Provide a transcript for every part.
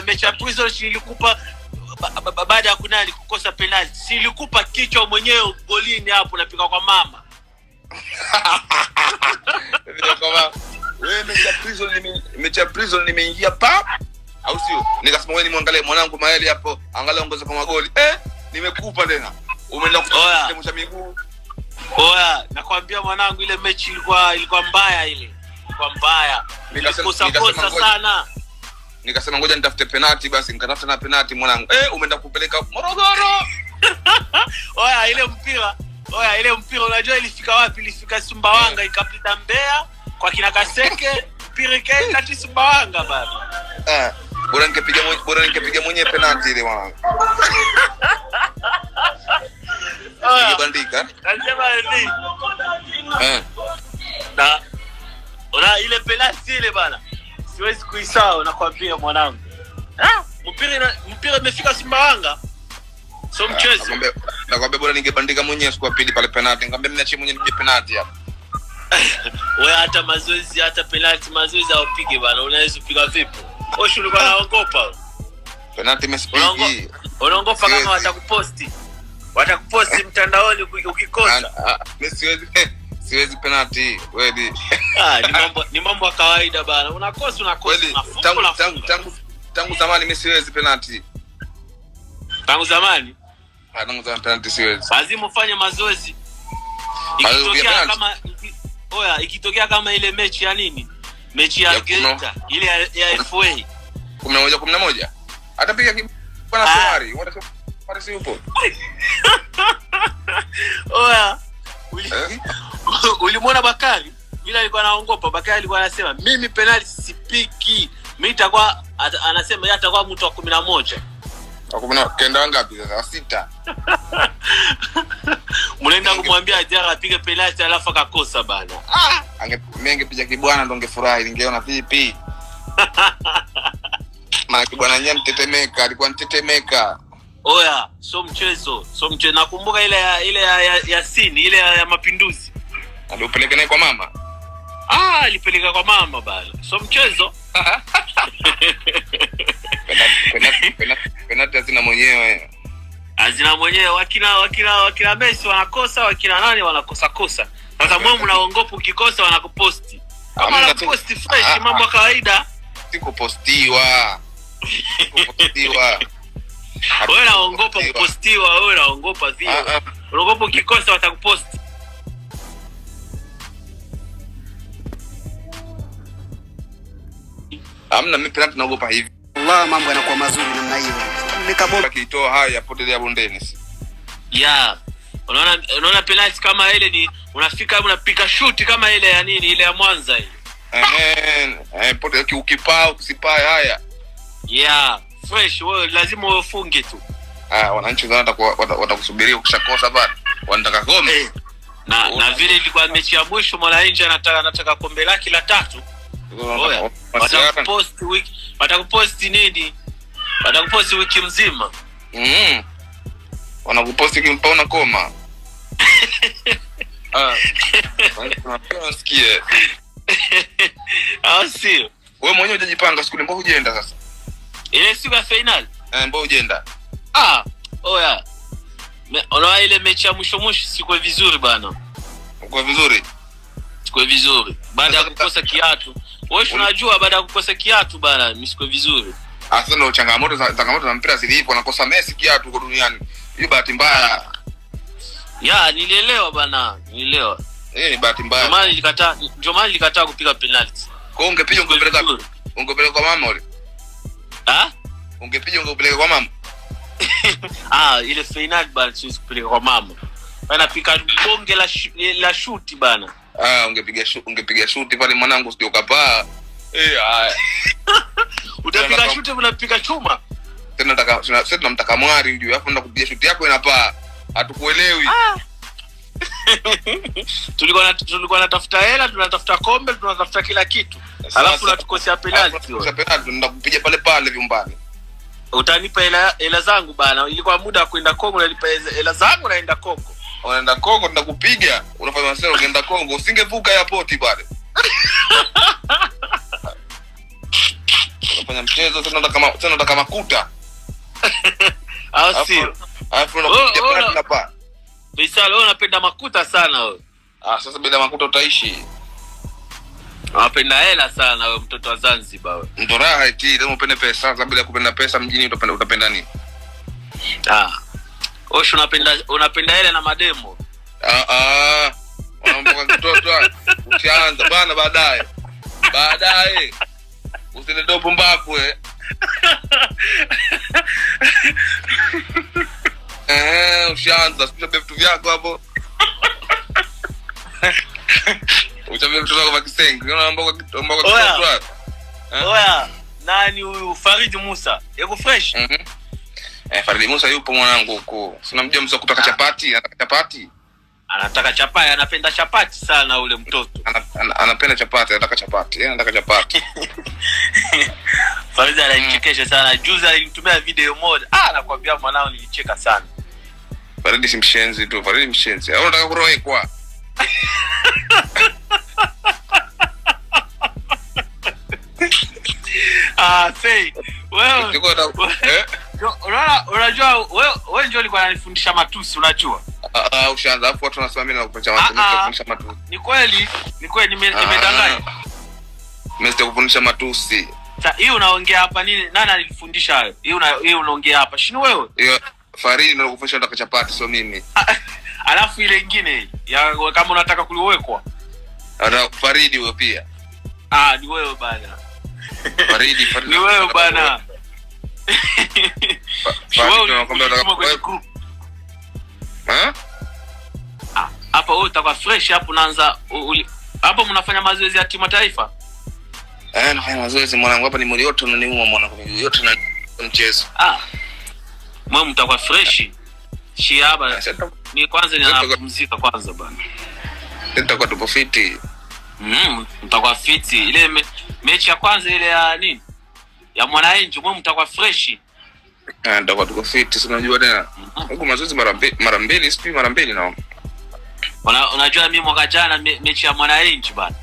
mechi ya prison nilikupa ba- ba- ba- baada ya kunani kukosa penalti. Silikupa kichwa mwenyewe golini hapo napika kwa mama. Mechi ya prison mechi nimeingia pa au sio? Nikasema wewe nimwangalie mwanangu maeli hapo angalia ongeza kwa magoli. Eh nimekupa tena. Umeenda kutemsha miguu. Oya nakwambia mwanangu ile mechi ilikuwa ilikuwa mbaya ile. Ilikuwa mbaya. Nikasema- kosa sana nikasema ngoja nitafute penati basi. Nikatafuta na penati mwanangu. Eh umeenda kupeleka Morogoro. Oya ile mpira. Oya ile mpira unajua ilifika wapi? Ilifika sumbawanga ikapita mbea kwa kina kaseke mpira kati ti sumbawanga bana eh, bora ningepiga mwenye- bora ningepiga mwenyewe penati ile mwanangu. Ningebandika nasema ni eh. Na ona ile penati ile bana siwezi kuisahau nakwambia mwanangu. Ah, mpira mpira imefika sumbawanga so mchezo nakwambia bora ningebandika mwenyewe siku ya pili pale penalti. Nikamwambia mniachie mwenyewe nipige penalti hapa. We hata mazoezi hata penalti mazoezi aupige bana. Unaweza upiga vipi? Oshi ulikuwa naogopa penalti Unaongo- unaogopa kama watakuposti. Watakuposti mtandaoni ukikosa. Ah, ah, siwezi siwezi penalti kweli. Ah, ni mambo ni mambo ya kawaida bana. Unakosa unakosa unafunga tangu tangu tangu tangu zamani mimi siwezi penalti tangu zamani? Ah, tangu zamani penalti siwezi. Lazima ufanye mazoezi. Ikitokea kama oya ikitokea kama ile mechi ya nini? Mechi ya Ya Geita ile ya, ya FA kumi na moja atapiga bwana Ah. Shomari Bwana si yupo. Oya. Eh? ulimwona Bakari? Yule alikuwa anaongopa. Bakari alikuwa anasema mimi penalti sipiki. Mi itakuwa anasema yeye atakuwa mtu wa kumi na moja. Kenda ngapi sasa? Sita? Mnaenda kumwambia Jara apige penalti alafu akakosa bana. Ange- mengi angepiga kibwana ndo ngefurahi ningeona vipi? Maana kibwana nyenye mtetemeka alikuwa mtetemeka. Oya so mchezo so mchezo. Nakumbuka ile ya, ile ya, ya, ya sini ile ya, ya mapinduzi aliupeleke naye kwa mama? Ah alipeleka kwa mama bana. So mchezo. Penati hazina mwenyewe. Azina mwenyewe. Wakina wakina wakina Messi wanakosa wakina nani wanakosa kosa. Sasa mwe mnaongopa ukikosa wanakuposti. Kama wanakuposti fresh Ah, mambo ya kawaida. Sikupostiwa. Sikupostiwa. Wewe naongopa kupostiwa wewe naongopa zio. Ah. unaogopa ukikosa watakuposti hamna mimi penalti naogopa hivi. Allah, mambo yanakuwa mazuri namna hiyo. Nikabona kitoa haya yapotelea bondeni si? Ya. Unaona unaona penalti kama ile ni unafika unapika shuti kama ile ya nini ile ya Mwanza ile. Eh, eh, pote- uki- ukipaa ukisipaa haya. Ya. Fresh wewe lazima ufunge tu. Ah, wananchi watakusubiria ukishakosa bana. wanataka kombe na na vile ilikuwa mechi ya mwisho Mwananchi anataka anataka kombe lake la tatu. Oya, watakuposti wiki watakuposti nini? Watakuposti wiki mzima. Mm. wanakuposti kimpa una koma Ah. Nasikie. au sio? We mwenyewe ujajipanga siku mbona hujaenda sasa. Ile siku ya final? Eh, mbona hujenda ah oya. Unaona ile mechi ya mwisho mwisho sikwe vizuri bana. Uko vizuri. Sikwe vizuri. Baada ya kukosa kiatu wewe tunajua baada ya kukosa kiatu bana misiko vizuri. Hasa ndo changamoto za changamoto za mpira zilivyo nakosa Messi kiatu huko duniani. Hiyo bahati mbaya. Ya nilielewa bana nilielewa. Eh ni bahati ndio mbaya maana nilikataa ndio maana nilikataa kupiga penalty. Kwa ungepiga ungepeleka ungepeleka kwa mama ule? Ah ungepiga ungepeleka kwa mama? Ah ile final bana siwezi kupeleka kwa mama. Bana pika bonge la sh, la shuti bana ah ungepiga shu, ungepiga shuti pale mwanangu sio kapaa eh haya. Utapiga shuti unapiga chuma? Tena nataka sasa tunamtaka mwari ndio alafu ndakupiga shuti yako inapaa. Hatukuelewi. Tulikuwa na, tulikuwa natafuta hela tunatafuta kombe tunatafuta kila kitu. Alafu natukosea penalti tunaenda pale pale vyumbani. Utanipa hela hela zangu bana. Ilikuwa muda wa kwenda kongo nalipa hela zangu naenda kongo unaenda kongo tunakupiga unafanya masera ukienda kongo usingevuka airport pale. Unafanya mchezo tena kama ma- tena kama kuta. Au sio? alafu Oh, unakuja oh, pale na pa Faisal wewe unapenda makuta sana wewe. Ah sasa bila makuta utaishi. Unapenda hela sana wewe mtoto wa Zanzibar wewe. Ndo raha eti lazima upende pesa sasa bila kupenda pesa mjini utapenda utapenda nini? Ah Osh unapenda unapenda hela na mademo? Ah ah. Unaomba mtoto ah, ushaanza bana baadaye. Baadaye. Usile dopu mbaku eh Eh, ushaanza sikuja vitu vyako hapo. Uchabe vitu vyako vya kisengi. Mambo kwa mambo kwa mtoto kitoto. Oya. Nani huyu? Farid Musa. Yuko fresh? Mhm. Eh, Faridi Musa yupo mwanangu huko. Sinamjua msa kupaka Ah. chapati, anataka chapati. anataka chapati anapenda chapati sana ule mtoto Ana, ana, anapenda chapati, anataka chapati. Yeye anataka chapati. Farid ananichekesha sana juzi alinitumia video moja ah anakuambia mwanao nilicheka sana Faridi si mshenzi tu, Faridi mshenzi. Au unataka kuroekwa? ah sei wewe Ulikuwa eh? unajua wewe ndio ulikuwa unanifundisha matusi unajua Ah, ah, ushaanza. afu watu wanasema mimi nakufundisha Ah, matusi, ah. nakufundisha matusi. ni kweli ni kweli nime- nimedanganya Mimi sitakufundisha matusi. Sasa hii unaongea hapa nini nani alifundisha hayo hii una hii unaongea hapa shini wewe Hiyo Faridi ndio anakufundisha anataka chapati, sio mimi. alafu ile nyingine ya kama unataka kuliwekwa Ana Faridi huyo pia. ah ni wewe bana Faridi, Faridi. ni wewe bana Eh? Ah, hapa wewe utakuwa fresh hapo unaanza hapo mnafanya mazoezi ya timu taifa Eh, nafanya mazoezi mwanangu. Hapa ni mwili wote unaniuma mwanangu. Yote na mchezo. ah mwe mtakuwa fresh shi hapa Sasa ni kwanza ninapumzika kwanza bana tutakuwa tupo fiti. mm, mtakuwa fiti ile me, mechi ya kwanza ile ya nini ya mwananchi mwe mtakuwa fresh Ah, tutakuwa tuko fiti, si unajua tena. Mhm. Huku mazoezi mara mbili, mara sijui mara mbili na. Unajua mi mwaka jana mechi ya mwananchi bana.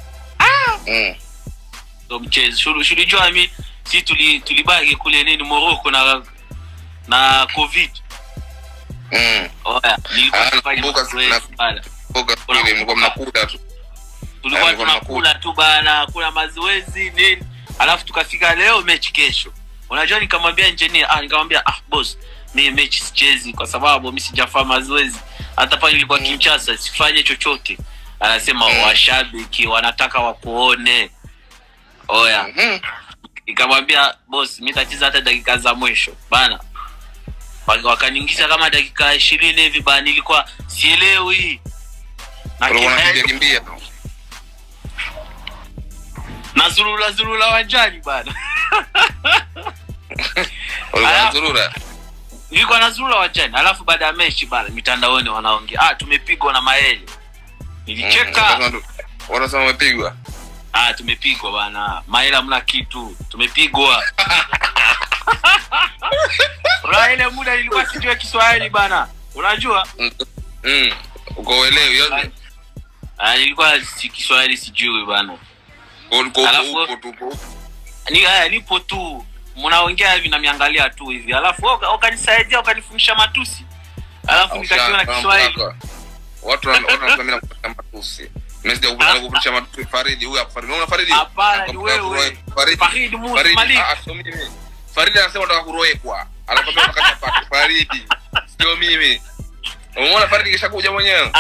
Ndo mchezo. Shulijua mi si kule nini moroko na na covid. Mm. Ah, tulikuwa Ah, tunakula tu bana kuna mazoezi nini. Alafu tukafika leo mechi kesho unajua nikamwambia engineer ah nikamwambia ah boss mi mechi sichezi kwa sababu mi sijafaa mazoezi. Hata pale nilikuwa kinchasa sifanye chochote. Anasema Mm. washabiki wanataka wakuone. Oya. Mhm. nikamwambia boss mi tacheza hata dakika za mwisho. Bana. Waka- wakaniingiza kama dakika ishirini hivi bana nilikuwa sielewi. Na zurula zulula wanjani bana. nilikuwa nazurura zulula? Alafu baada ya mechi bale mitandaoni wanaongea. Ah tumepigwa na maeli nilicheka. Mm. Wanasema wamepigwa. ah tumepigwa bana. Maeli hamna kitu. Tumepigwa. Ile muda nilikuwa sijua Kiswahili bana. Unajua? Mm. Mm. Uko uelewi ah, nilikuwa si Kiswahili sijui bana. Alafu- ni nipo tu mnaongea hivi namiangalia tu hivi. Alafu ukanisaidia wakanifundisha matusi. Alafu nikajua na Kiswahili. watu matusi. Faridi anasema. Anakwambia. Faridi. Sio mimi. Umeona Faridi mwenyewe?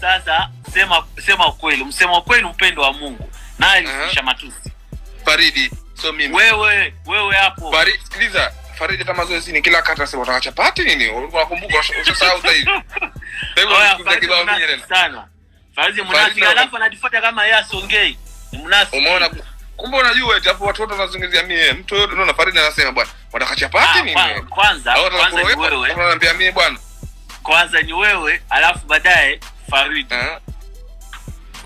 Sasa sema sema ukweli. Msema ukweli upendo wa mungu. Naye matusi. Faridi. Sio mimi. wewe hapo sikiliza. Ni kila kata sema utaka chapati nini? Unakumbuka ushasahau sasa hivi. Sasa hivi kibao mwenyewe. sana Farid mnasi alafu anajifuata kama yeye asongei Mnasi. Umeona kumbe unajua eti hapo watu wote wanazungumzia mimi. Mtu yote unaona Faridi anasema bwana, unataka chapati Ah, nini? kwanza kwanza ni wewe Unaniambia mimi bwana. kwanza ni wewe alafu baadaye Farid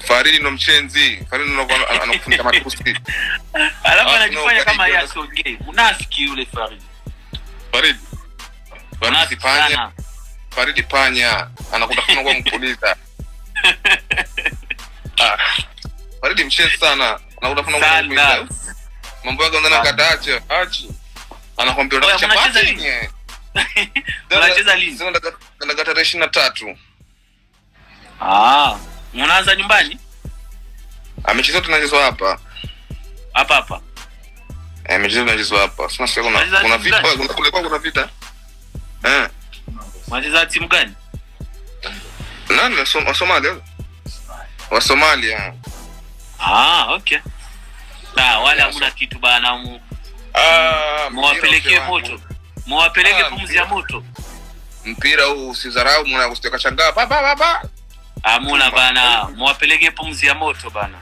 Eh? Faridi ndo mchenzi. Farini ndo anakufundisha matusi. alafu Ah, anajifanya kama yeye mnafiki yule Farini. Farini. Farini panya. Farini panya. Anakutafuna kwa mkuliza. Ah. Farini mchenzi sana. Anakutafuna kwa mkuliza. mambo yake ndana katacha achi anakwambia unacheza chapati Unacheza lini? Unacheza unacheza tarehe tatu Ah, unaanza nyumbani? Amecheza tunachezwa hapa. Hapa hapa. Eh, zetu tunachezwa hapa. Sasa sasa kuna kuna vita kuna kule kwa kuna vita. Eh. Unacheza timu gani? nani? Wa Som- Somalia. Wa Somalia. Ah, okay. na wale hamna kitu bana, mu- ah mwapelekee moto, muwapeleke Ah, pumzi ya moto. mpira huu usidharau mwana usiteka shangaa ba, baba Hamuna bana, mwapelege pumzi ya moto bana.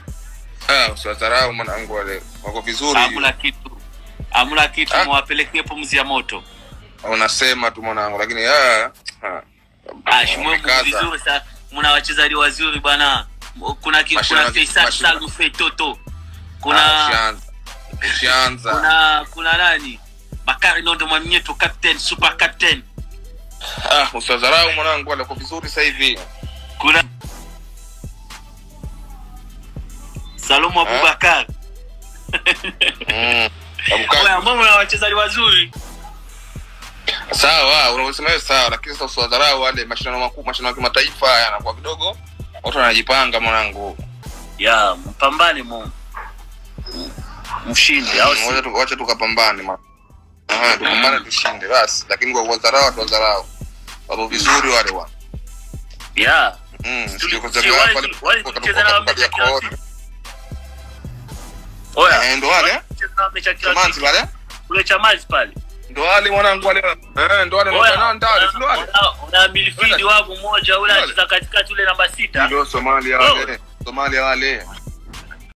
ah usiwadharau mwanangu wale wako vizuri Hamuna kitu, Amuna kitu, Ah. muwapeleke pumzi ya moto. unasema tu mwanangu lakini ah ah, Ah, shimwe vizuri sana. Mna wachezaji wazuri bana. Kuna ki, kuna Faisal Salmu Fetoto. Ah, Kuna ushaanza kuna kuna nani? Bakari Nondo Mwamnyeto captain, super captain. ah usiwadharau mwanangu wale wako vizuri sasa hivi Kuna Salomo. Abubakar. mm Oya, mbona mna wachezaji wazuri? sawa unaosema hiyo sawa lakini sasa usiwadharau wale mashindano makubwa mashindano ya kimataifa yanakuwa kidogo watu wanajipanga mwanangu Ya, mpambane mu mshindi wacha tukapambane Aha, tupambane tushinde basi lakini kwa kuwadharau wadharau wapo vizuri wale wa Ya. Mm, pale na. Eh, ndo wale na Kule Chamazi pale. ndo wale mwanangu wale. Eh ndo wale ndo ndale si wale una midfield wangu mmoja ule anacheza katikati ule namba sita. ndio Somalia Oh. wale Somalia wale